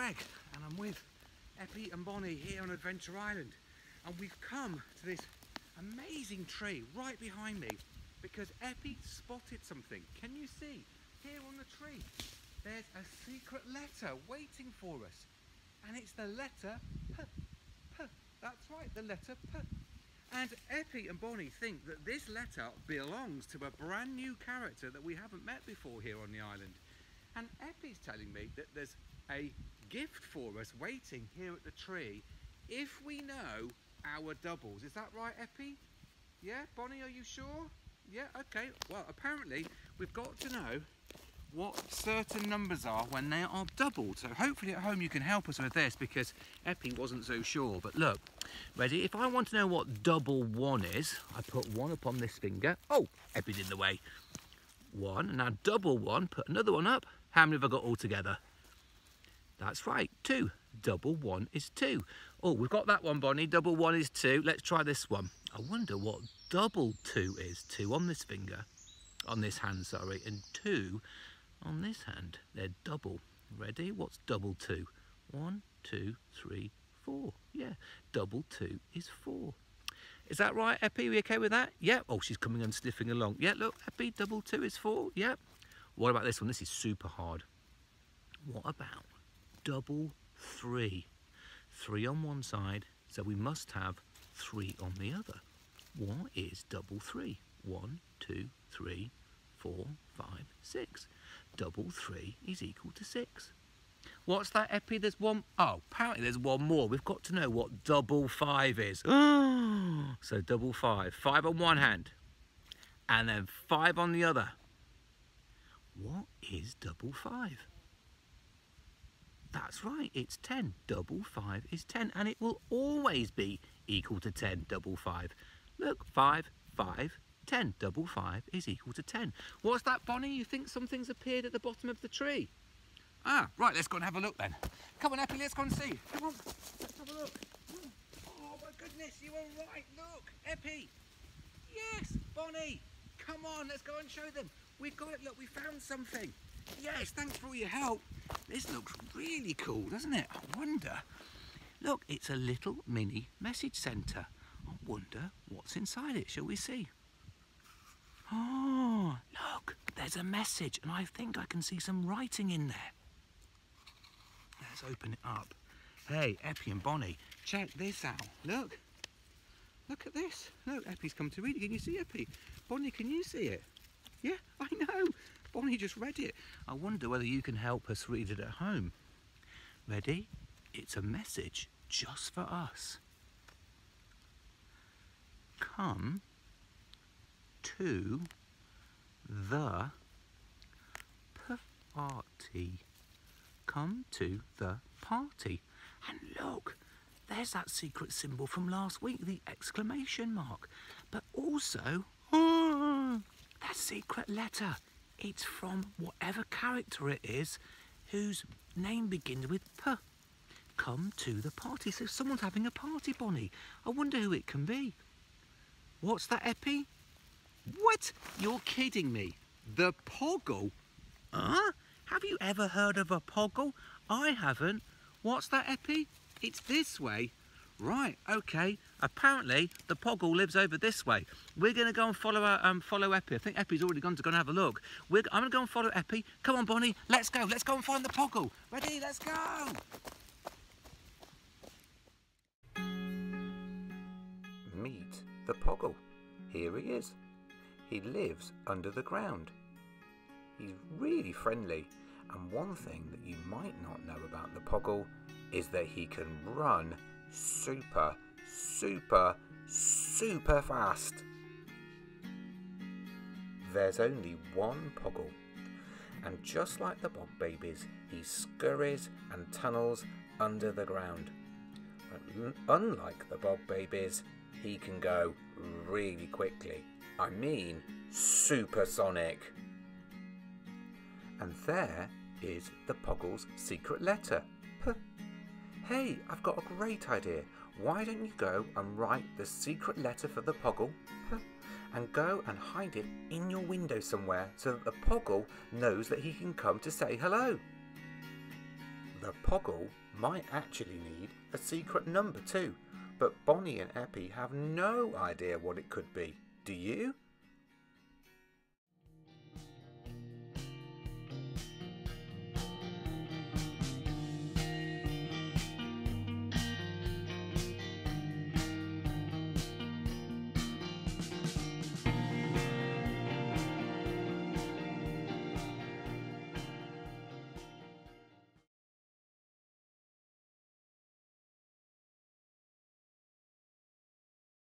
Greg, and I'm with Eppie and Bonnie here on Adventure Island. And we've come to this amazing tree right behind me because Eppie spotted something. Can you see? Here on the tree, there's a secret letter waiting for us. And it's the letter P. P. That's right, the letter P. And Eppie and Bonnie think that this letter belongs to a brand new character that we haven't met before here on the island. And Eppie's telling me that there's a gift for us waiting here at the tree if we know our doubles. Is that right, Eppie? Yeah, Bonnie, are you sure? Yeah, okay. Well, apparently we've got to know what certain numbers are when they are doubled. So hopefully at home you can help us with this because Eppie wasn't so sure. But look, ready? If I want to know what double one is, I put one upon this finger. Oh, Eppie's in the way. One. Now double one, put another one up. How many have I got all together? That's right, two. Double one is two. Oh, we've got that one, Bonnie. Double one is two. Let's try this one. I wonder what double two is. Two on this finger, on this hand, sorry, and two on this hand. They're double. Ready? What's double two? One, two, three, four. Yeah, double two is four. Is that right, Eppie? Are we okay with that? Yeah. Oh, she's coming and sniffing along. Yeah, look, Eppie, double two is four. Yeah. What about this one? This is super hard. What about double three? Three on one side, so we must have three on the other. What is double three? One, two, three, four, five, six. Double three is equal to six. What's that, Eppie? There's one. Oh, apparently there's one more. We've got to know what double five is. so double five. Five on one hand. And then five on the other. Is double five? That's right, it's 10. Double 5 is 10, and it will always be equal to 10, double 5. Look, 5, 5, 10. Double 5 is equal to 10. What's that, Bonnie? You think something's appeared at the bottom of the tree? Ah, right, let's go and have a look then. Come on, Eppie, let's go and see. Come on, let's have a look. Oh, my goodness, you were right. Look, Eppie. Yes, Bonnie. Come on, let's go and show them. We've got it. Look, we found something. Yes, thanks for all your help. This looks really cool, doesn't it? I wonder. Look, it's a little mini message centre. I wonder what's inside it. Shall we see? Oh, look, there's a message, and I think I can see some writing in there. Let's open it up. Hey, Eppie and Bonnie, check this out. Look. Look at this. Look, Eppie's come to read it. Can you see Eppie? Bonnie, can you see it? Yeah, I know. Bonnie just read it. I wonder whether you can help us read it at home. Ready? It's a message just for us. Come to the party. Come to the party. And look, there's that secret symbol from last week, the exclamation mark. But also, oh, that secret letter. It's from whatever character it is whose name begins with P. Come to the party. So someone's having a party, Bonnie. I wonder who it can be. What's that, Eppie? What? You're kidding me. The Poggle? Huh? Have you ever heard of a Poggle? I haven't. What's that, Eppie? It's this way. Right, okay. Apparently, the Poggle lives over this way. We're going to go and follow um, follow Eppie. I think Eppie's already gone to go and have a look. We're, I'm going to go and follow Eppie. Come on, Bonnie. Let's go. Let's go and find the Poggle. Ready? Let's go. Meet the Poggle. Here he is. He lives under the ground. He's really friendly. And one thing that you might not know about the Poggle is that he can run super, super, super fast. There's only one Poggle, and just like the Bog Babies, he scurries and tunnels under the ground. But unlike the Bog Babies, he can go really quickly. I mean, supersonic. And there is the Poggle's secret letter. Hey, I've got a great idea. Why don't you go and write the secret letter for the Poggle and go and hide it in your window somewhere so that the Poggle knows that he can come to say hello? The Poggle might actually need a secret number too, but Bonnie and Eppie have no idea what it could be. Do you?